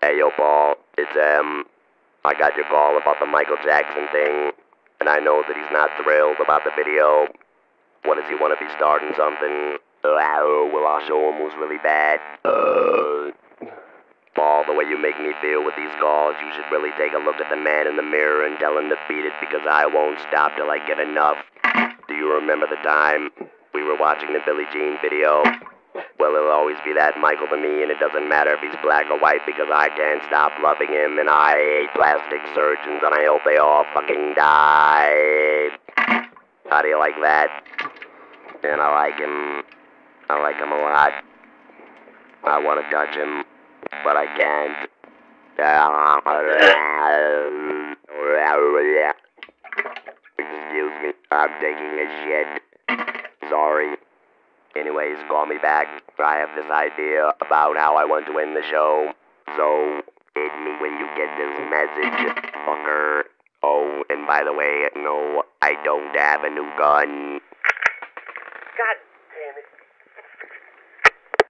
Hey, yo, Paul. It's, um, I got your call about the Michael Jackson thing, and I know that he's not thrilled about the video. What does he want to be starting something? Oh, well, I'll show him who's really bad. Uh, Paul, the way you make me feel with these calls, you should really take a look at the man in the mirror and tell him to beat it because I won't stop till I get enough. Do you remember the time we were watching the Billie Jean video? Well, it'll always be that Michael to me, and it doesn't matter if he's black or white because I can't stop loving him, and I hate plastic surgeons, and I hope they all fucking die. How do you like that? And I like him. I like him a lot. I want to touch him, but I can't. Excuse me, I'm taking a shit. Sorry. Anyways, call me back. I have this idea about how I want to end the show. So, hit me when you get this message, fucker. Oh, and by the way, no, I don't have a new gun. God.